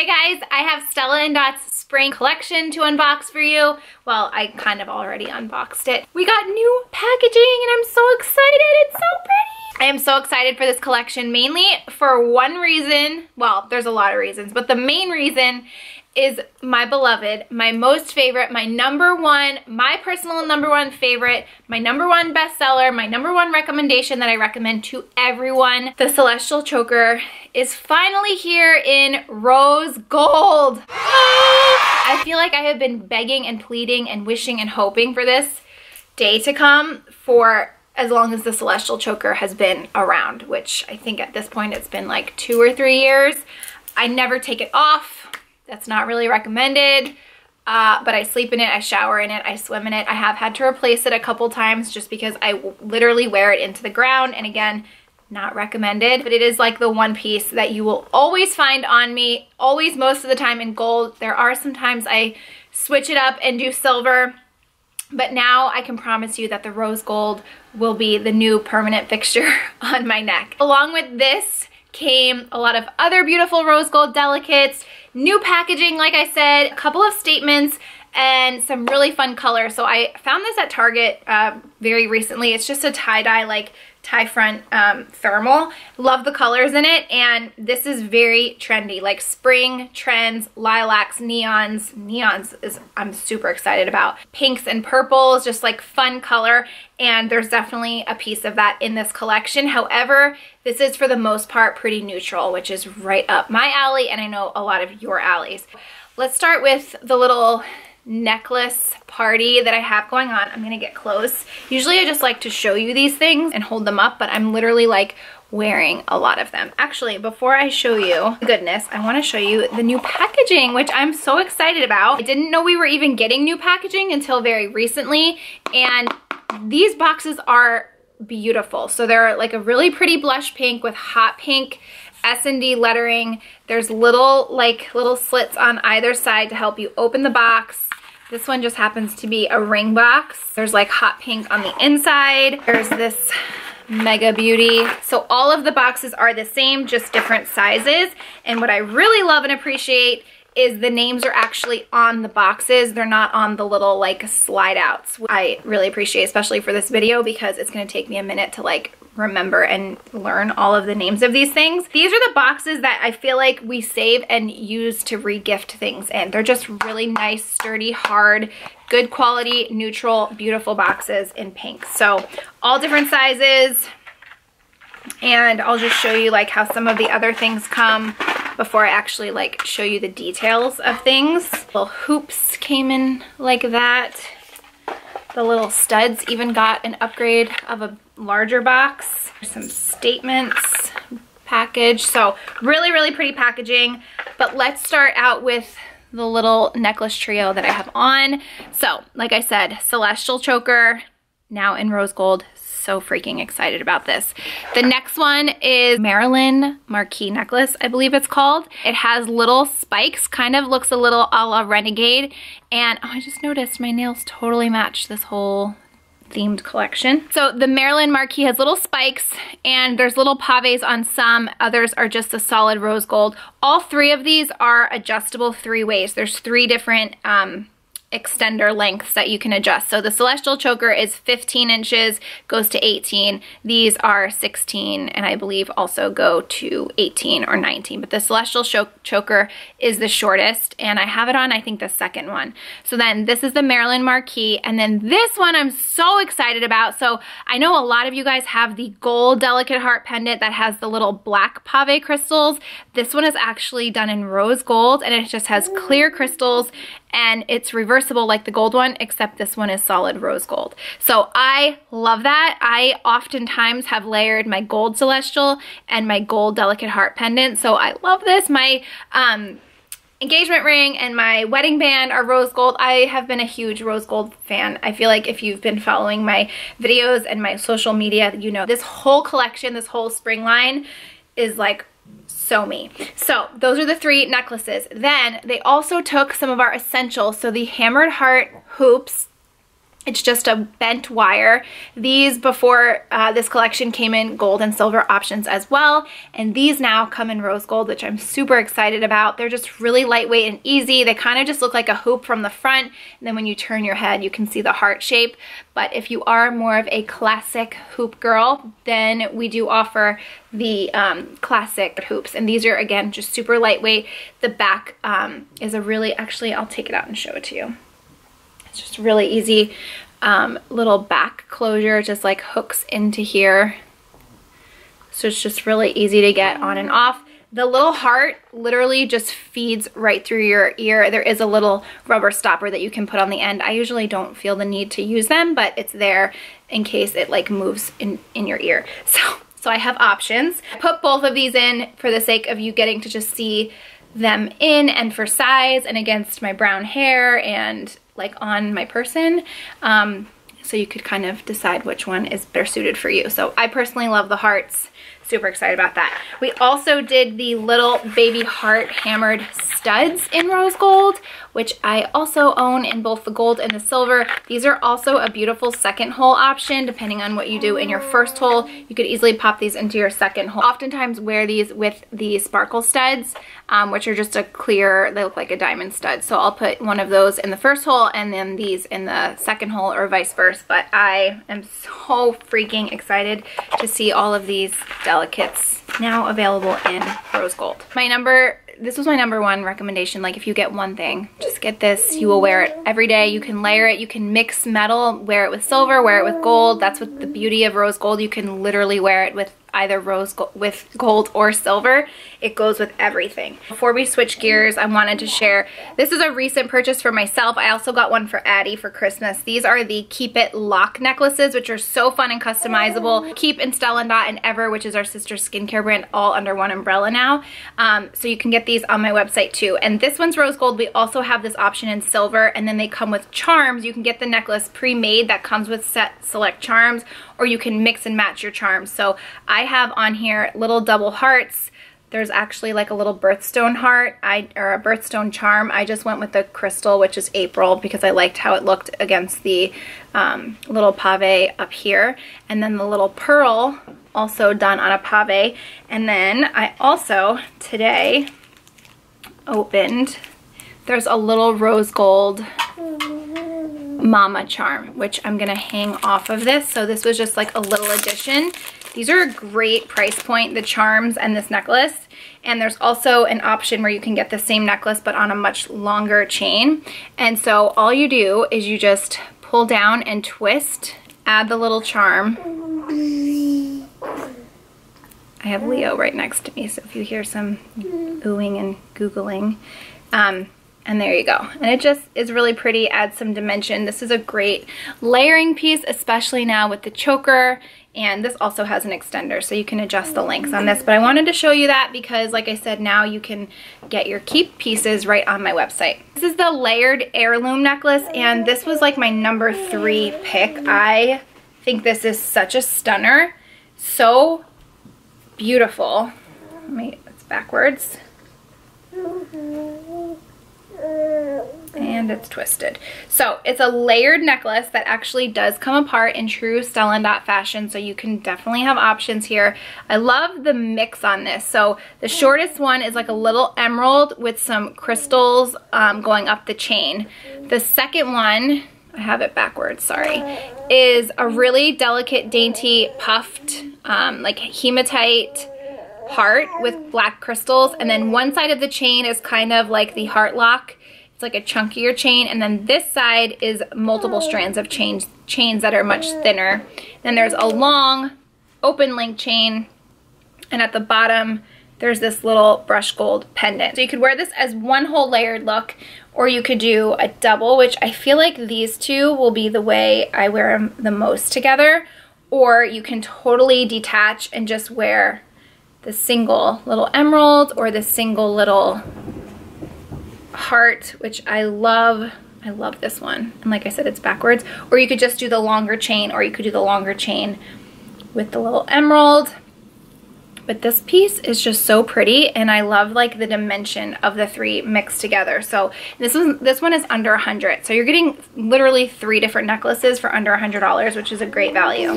Hey guys, I have Stella and Dot's spring collection to unbox for you. Well, I kind of already unboxed it. We got new packaging and I'm so excited. It's so pretty. I am so excited for this collection mainly for one reason. Well, there's a lot of reasons, but the main reason is my beloved, my most favorite, my number one, my personal number one favorite, my number one bestseller, my number one recommendation that I recommend to everyone. The Celestial Choker is finally here in rose gold. I feel like I have been begging and pleading and wishing and hoping for this day to come for as long as the Celestial Choker has been around, which I think at this point it's been like two or three years. I never take it off. That's not really recommended. Uh, but I sleep in it, I shower in it, I swim in it. I have had to replace it a couple times just because I literally wear it into the ground. And again, not recommended, but it is like the one piece that you will always find on me, always most of the time in gold. There are some times I switch it up and do silver, but now I can promise you that the rose gold will be the new permanent fixture on my neck. Along with this came a lot of other beautiful rose gold delicates, New packaging, like I said, a couple of statements, and some really fun colors. So I found this at Target uh, very recently. It's just a tie-dye like tie front um, thermal. Love the colors in it and this is very trendy like spring trends, lilacs, neons. Neons is I'm super excited about. Pinks and purples, just like fun color and there's definitely a piece of that in this collection. However, this is for the most part pretty neutral which is right up my alley and I know a lot of your alleys. Let's start with the little necklace party that I have going on. I'm gonna get close. Usually I just like to show you these things and hold them up, but I'm literally like wearing a lot of them. Actually, before I show you, goodness, I wanna show you the new packaging, which I'm so excited about. I didn't know we were even getting new packaging until very recently, and these boxes are beautiful. So they're like a really pretty blush pink with hot pink S&D lettering. There's little like little slits on either side to help you open the box. This one just happens to be a ring box. There's like hot pink on the inside. There's this Mega Beauty. So all of the boxes are the same, just different sizes. And what I really love and appreciate is the names are actually on the boxes. They're not on the little like slide outs. I really appreciate, especially for this video, because it's gonna take me a minute to like remember and learn all of the names of these things. These are the boxes that I feel like we save and use to regift things in. They're just really nice, sturdy, hard, good quality, neutral, beautiful boxes in pink. So all different sizes. And I'll just show you like how some of the other things come before I actually like show you the details of things. Little hoops came in like that. The little studs even got an upgrade of a larger box. Some statements package. So really, really pretty packaging. But let's start out with the little necklace trio that I have on. So like I said, Celestial Choker, now in rose gold, so freaking excited about this. The next one is Marilyn Marquis necklace, I believe it's called. It has little spikes, kind of looks a little a la Renegade. And oh, I just noticed my nails totally match this whole themed collection. So the Marilyn Marquis has little spikes and there's little paves on some, others are just a solid rose gold. All three of these are adjustable three ways. There's three different um, extender lengths that you can adjust. So the Celestial Choker is 15 inches, goes to 18. These are 16 and I believe also go to 18 or 19. But the Celestial Choker is the shortest and I have it on I think the second one. So then this is the Marilyn Marquis and then this one I'm so excited about. So I know a lot of you guys have the gold delicate heart pendant that has the little black pave crystals. This one is actually done in rose gold and it just has clear crystals and it's reversible like the gold one, except this one is solid rose gold. So I love that. I oftentimes have layered my gold celestial and my gold delicate heart pendant. So I love this. My um, engagement ring and my wedding band are rose gold. I have been a huge rose gold fan. I feel like if you've been following my videos and my social media, you know this whole collection, this whole spring line is like so me. So those are the three necklaces. Then they also took some of our essentials. So the hammered heart hoops It's just a bent wire. These before uh, this collection came in gold and silver options as well. And these now come in rose gold, which I'm super excited about. They're just really lightweight and easy. They kind of just look like a hoop from the front. And then when you turn your head, you can see the heart shape. But if you are more of a classic hoop girl, then we do offer the um, classic hoops. And these are, again, just super lightweight. The back um, is a really, actually, I'll take it out and show it to you. It's just really easy um, little back closure, just like hooks into here. So it's just really easy to get on and off. The little heart literally just feeds right through your ear. There is a little rubber stopper that you can put on the end. I usually don't feel the need to use them, but it's there in case it like moves in, in your ear. So, so I have options. I put both of these in for the sake of you getting to just see them in and for size and against my brown hair and like on my person. Um, so you could kind of decide which one is better suited for you. So I personally love the hearts super excited about that. We also did the little baby heart hammered studs in rose gold, which I also own in both the gold and the silver. These are also a beautiful second hole option depending on what you do in your first hole. You could easily pop these into your second hole. Oftentimes wear these with the sparkle studs, um, which are just a clear, they look like a diamond stud. So I'll put one of those in the first hole and then these in the second hole or vice versa. But I am so freaking excited to see all of these delicates now available in rose gold. My number this was my number one recommendation. Like if you get one thing, just get this. You will wear it every day. You can layer it. You can mix metal, wear it with silver, wear it with gold. That's what the beauty of rose gold. You can literally wear it with either rose gold, with gold or silver. It goes with everything. Before we switch gears, I wanted to share, this is a recent purchase for myself. I also got one for Addie for Christmas. These are the Keep It Lock necklaces, which are so fun and customizable. Keep and Stella Dot and Ever, which is our sister skincare brand, all under one umbrella now. Um, so you can get these on my website too. And this one's rose gold. We also have this option in silver, and then they come with charms. You can get the necklace pre-made that comes with set select charms, or you can mix and match your charms. So I have on here little double hearts. There's actually like a little birthstone heart I or a birthstone charm. I just went with the crystal, which is April, because I liked how it looked against the um, little pave up here. And then the little pearl also done on a pave. And then I also today opened, there's a little rose gold mama charm, which I'm gonna hang off of this. So this was just like a little addition. These are a great price point, the charms and this necklace. And there's also an option where you can get the same necklace but on a much longer chain. And so all you do is you just pull down and twist, add the little charm. I have Leo right next to me, so if you hear some oohing and googling, um, and there you go. And it just is really pretty, adds some dimension. This is a great layering piece, especially now with the choker. And this also has an extender, so you can adjust the length on this. But I wanted to show you that because, like I said, now you can get your keep pieces right on my website. This is the layered heirloom necklace, and this was like my number three pick. I think this is such a stunner. So beautiful. Let me, it's backwards and it's twisted. So it's a layered necklace that actually does come apart in true Stella Dot fashion, so you can definitely have options here. I love the mix on this. So the shortest one is like a little emerald with some crystals um, going up the chain. The second one, I have it backwards, sorry, is a really delicate, dainty, puffed, um, like hematite heart with black crystals. And then one side of the chain is kind of like the heart lock it's like a chunkier chain. And then this side is multiple strands of chains, chains that are much thinner. Then there's a long open link chain. And at the bottom, there's this little brush gold pendant. So you could wear this as one whole layered look, or you could do a double, which I feel like these two will be the way I wear them the most together. Or you can totally detach and just wear the single little emerald or the single little heart, which I love. I love this one. And like I said, it's backwards. Or you could just do the longer chain, or you could do the longer chain with the little emerald. But this piece is just so pretty and I love like the dimension of the three mixed together. So this one, this one is under a 100 So you're getting literally three different necklaces for under a $100, which is a great value.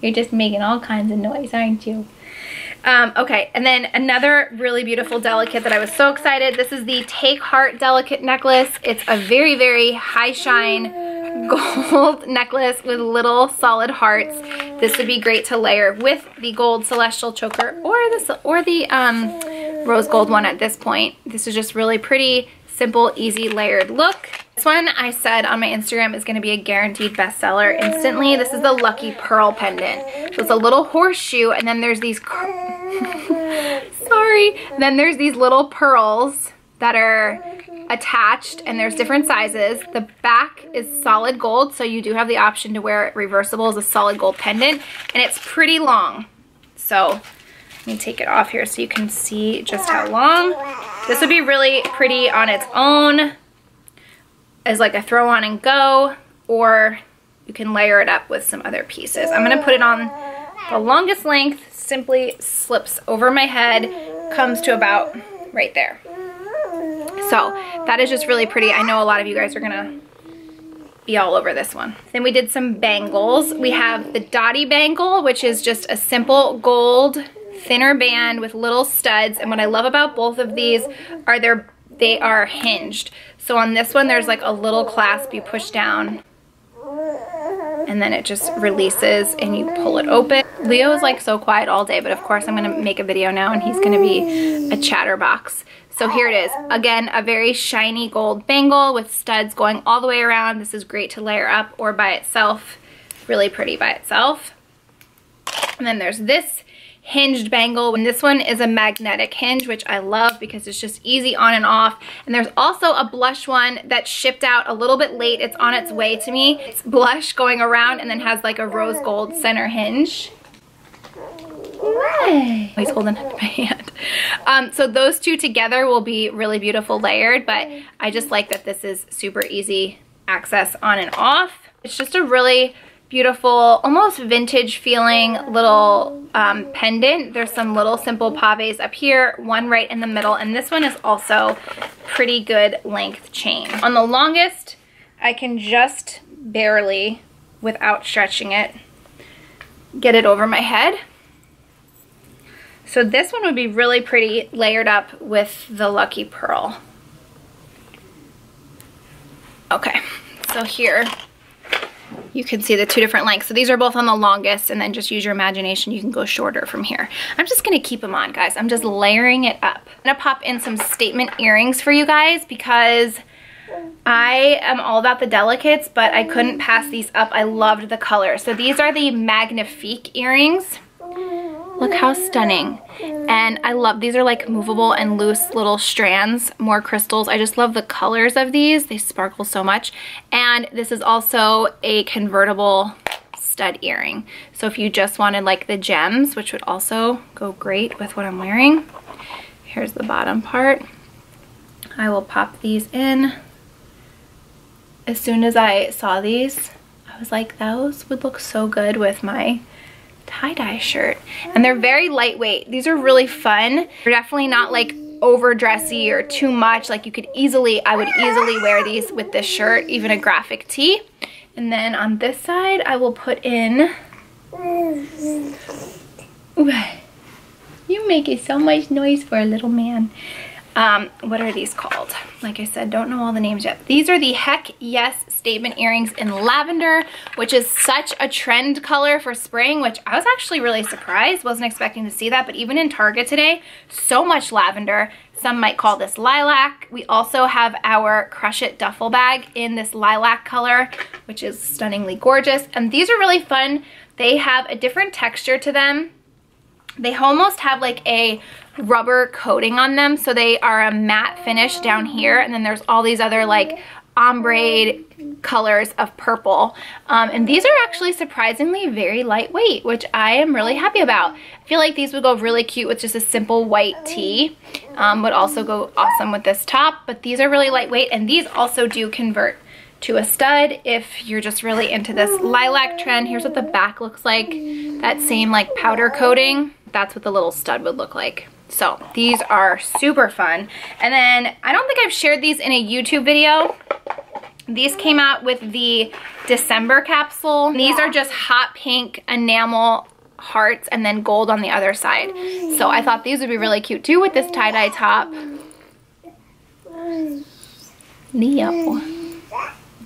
You're just making all kinds of noise, aren't you? Um, okay, and then another really beautiful delicate that I was so excited. This is the Take Heart delicate necklace. It's a very, very high shine gold necklace with little solid hearts. This would be great to layer with the gold celestial choker or the, or the um, rose gold one at this point. This is just really pretty, simple, easy layered look. One I said on my Instagram is going to be a guaranteed bestseller instantly. This is the Lucky Pearl pendant. So it's a little horseshoe and then there's these, sorry, then there's these little pearls that are attached and there's different sizes. The back is solid gold, so you do have the option to wear it reversible as a solid gold pendant, and it's pretty long. So let me take it off here so you can see just how long. This would be really pretty on its own as like a throw on and go, or you can layer it up with some other pieces. I'm gonna put it on the longest length, simply slips over my head, comes to about right there. So that is just really pretty. I know a lot of you guys are gonna be all over this one. Then we did some bangles. We have the Dottie bangle, which is just a simple gold thinner band with little studs. And what I love about both of these are they're, they are hinged. So on this one, there's like a little clasp you push down and then it just releases and you pull it open. Leo is like so quiet all day, but of course I'm gonna make a video now and he's gonna be a chatterbox. So here it is. Again, a very shiny gold bangle with studs going all the way around. This is great to layer up or by itself. Really pretty by itself. And then there's this hinged bangle. And this one is a magnetic hinge, which I love because it's just easy on and off. And there's also a blush one that shipped out a little bit late. It's on its way to me. It's blush going around and then has like a rose gold center hinge. Hooray. He's holding up my hand. Um, so those two together will be really beautiful layered, but I just like that this is super easy access on and off. It's just a really beautiful, almost vintage feeling little um, pendant. There's some little simple paves up here, one right in the middle, and this one is also pretty good length chain. On the longest, I can just barely, without stretching it, get it over my head. So this one would be really pretty layered up with the Lucky Pearl. Okay, so here you can see the two different lengths. So these are both on the longest and then just use your imagination. You can go shorter from here. I'm just gonna keep them on, guys. I'm just layering it up. I'm gonna pop in some statement earrings for you guys because I am all about the delicates, but I couldn't pass these up. I loved the color. So these are the Magnifique earrings. Look how stunning. And I love, these are like movable and loose little strands, more crystals. I just love the colors of these. They sparkle so much. And this is also a convertible stud earring. So if you just wanted like the gems, which would also go great with what I'm wearing. Here's the bottom part. I will pop these in. As soon as I saw these, I was like, those would look so good with my tie-dye shirt. And they're very lightweight. These are really fun. They're definitely not like over dressy or too much. Like you could easily, I would easily wear these with this shirt, even a graphic tee. And then on this side, I will put in... You making so much noise for a little man. Um, what are these called? Like I said, don't know all the names yet. These are the Heck Yes statement earrings in lavender, which is such a trend color for spring, which I was actually really surprised. Wasn't expecting to see that, but even in Target today, so much lavender. Some might call this lilac. We also have our Crush It duffel bag in this lilac color, which is stunningly gorgeous. And these are really fun. They have a different texture to them. They almost have like a rubber coating on them. So they are a matte finish down here. And then there's all these other like ombre colors of purple. Um, and these are actually surprisingly very lightweight, which I am really happy about. I feel like these would go really cute with just a simple white tee. Um, would also go awesome with this top, but these are really lightweight and these also do convert to a stud if you're just really into this lilac trend. Here's what the back looks like. That same like powder coating. That's what the little stud would look like. So these are super fun. And then I don't think I've shared these in a YouTube video. These came out with the December capsule. These are just hot pink enamel hearts and then gold on the other side. So I thought these would be really cute too with this tie-dye top. Neo.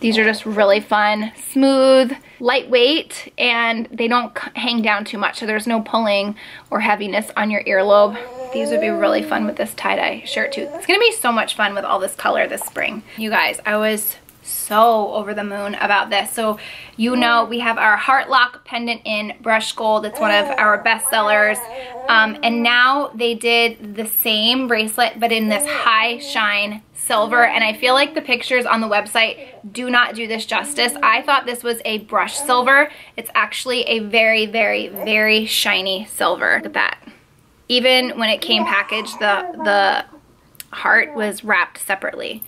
These are just really fun, smooth, lightweight, and they don't hang down too much, so there's no pulling or heaviness on your earlobe. These would be really fun with this tie-dye shirt too. It's gonna be so much fun with all this color this spring. You guys, I was so over the moon about this. So you know we have our Heart Lock pendant in brush gold. It's one of our best sellers. Um, and now they did the same bracelet but in this high shine silver and I feel like the pictures on the website do not do this justice. I thought this was a brush silver. It's actually a very, very, very shiny silver. Look at that. Even when it came packaged, the, the heart was wrapped separately.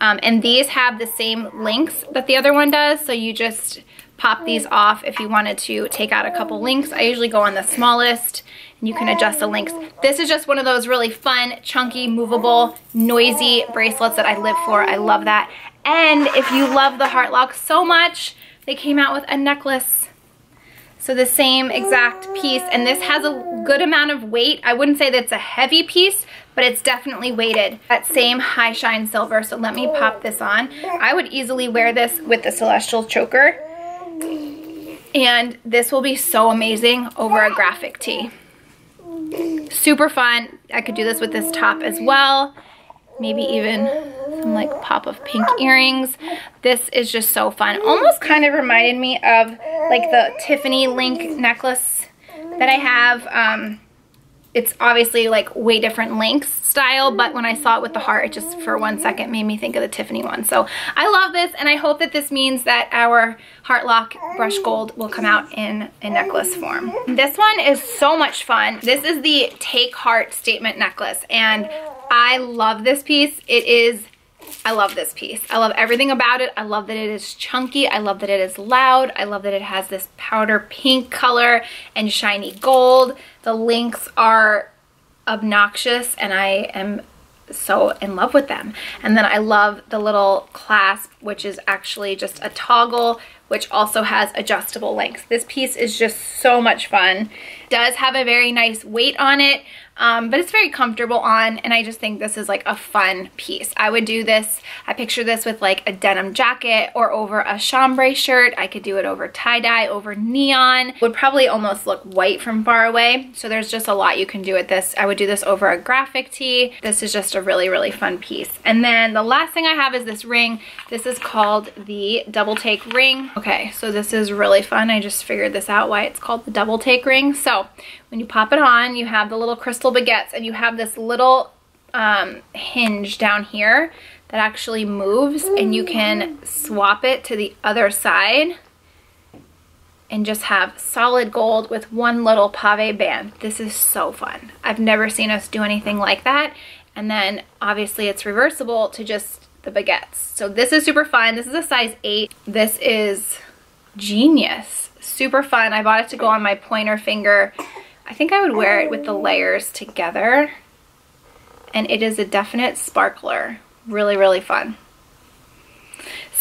Um, and these have the same links that the other one does, so you just pop these off if you wanted to take out a couple links. I usually go on the smallest and you can adjust the links. This is just one of those really fun, chunky, movable, noisy bracelets that I live for. I love that. And if you love the heart lock so much, they came out with a necklace. So the same exact piece, and this has a good amount of weight. I wouldn't say that it's a heavy piece, but it's definitely weighted. That same high shine silver, so let me pop this on. I would easily wear this with the Celestial Choker, and this will be so amazing over a graphic tee. Super fun. I could do this with this top as well. Maybe even some like pop of pink earrings. This is just so fun. Almost kind of reminded me of like the Tiffany link necklace that I have. Um, it's obviously like way different lengths style, but when I saw it with the heart, it just for one second made me think of the Tiffany one. So I love this, and I hope that this means that our Heart Lock Brush Gold will come out in a necklace form. This one is so much fun. This is the Take Heart Statement Necklace, and I love this piece. It is I love this piece. I love everything about it. I love that it is chunky. I love that it is loud. I love that it has this powder pink color and shiny gold. The links are obnoxious and I am so in love with them. And then I love the little clasp, which is actually just a toggle, which also has adjustable lengths. This piece is just so much fun. Does have a very nice weight on it um, but it's very comfortable on and I just think this is like a fun piece. I would do this, I picture this with like a denim jacket or over a chambray shirt. I could do it over tie-dye, over neon. Would probably almost look white from far away. So there's just a lot you can do with this. I would do this over a graphic tee. This is just a really, really fun piece. And then the last thing I have is this ring. This is called the double take ring. Okay, so this is really fun. I just figured this out why it's called the double take ring. So when you pop it on, you have the little crystal baguettes and you have this little um, hinge down here that actually moves and you can swap it to the other side and just have solid gold with one little pave band. This is so fun. I've never seen us do anything like that. And then obviously it's reversible to just the baguettes. So this is super fun. This is a size 8. This is genius. Super fun. I bought it to go on my pointer finger I think I would wear it with the layers together. And it is a definite sparkler. Really, really fun.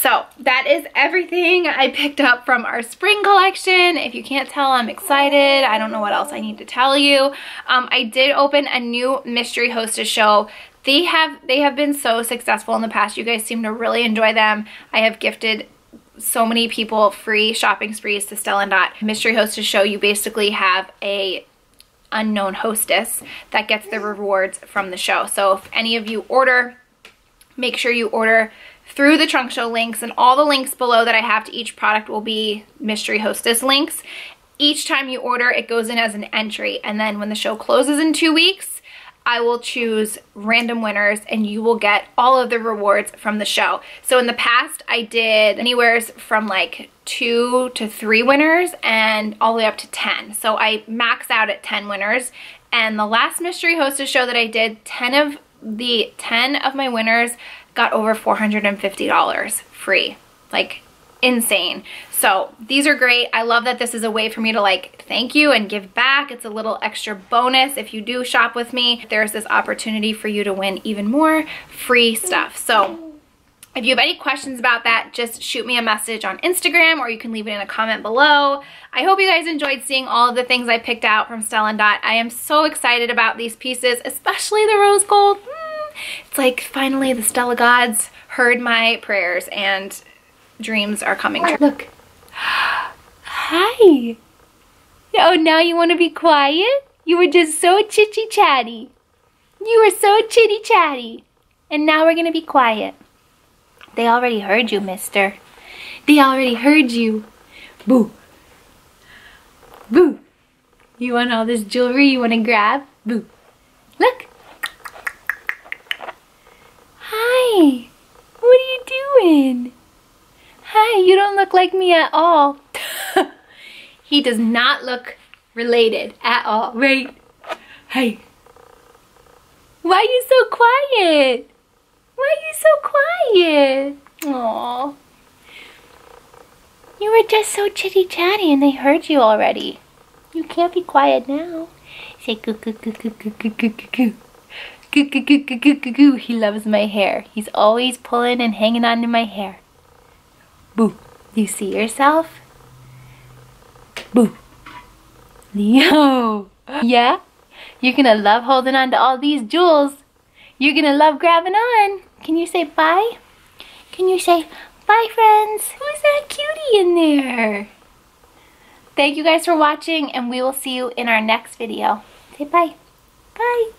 So that is everything I picked up from our spring collection. If you can't tell, I'm excited. I don't know what else I need to tell you. Um, I did open a new mystery hostess show. They have they have been so successful in the past. You guys seem to really enjoy them. I have gifted so many people free shopping sprees to Stella and Dot. Mystery hostess show, you basically have a unknown hostess that gets the rewards from the show. So if any of you order, make sure you order through the trunk show links and all the links below that I have to each product will be mystery hostess links. Each time you order, it goes in as an entry. And then when the show closes in two weeks, I will choose random winners and you will get all of the rewards from the show. So in the past, I did anywhere from like two to three winners and all the way up to 10. So I max out at 10 winners. And the last mystery hostess show that I did, 10 of the 10 of my winners got over $450 free like insane. So these are great. I love that this is a way for me to like thank you and give back. It's a little extra bonus if you do shop with me. There's this opportunity for you to win even more free stuff. So if you have any questions about that, just shoot me a message on Instagram or you can leave it in a comment below. I hope you guys enjoyed seeing all of the things I picked out from Stella & Dot. I am so excited about these pieces, especially the rose gold. Mm, it's like finally the Stella gods heard my prayers and dreams are coming true. Look. Hi. Oh, now you want to be quiet? You were just so chitty chatty. You were so chitty chatty. And now we're going to be quiet. They already heard you, mister. They already heard you. Boo. Boo. You want all this jewelry you want to grab? Boo. Look. Hi. What are you doing? Hi, you don't look like me at all. he does not look related at all, right? Hey. Why are you so quiet? Why are you so quiet? Aww. You were just so chitty chatty and they heard you already. You can't be quiet now. Say goo goo goo goo goo goo goo goo goo. Goo goo goo goo goo goo goo. He loves my hair. He's always pulling and hanging on to my hair. Boo. Do you see yourself? Boo. Leo. Yeah? You're gonna love holding on to all these jewels. You're gonna love grabbing on. Can you say bye? Can you say bye, friends? Who's that cutie in there? Thank you guys for watching, and we will see you in our next video. Say bye. Bye.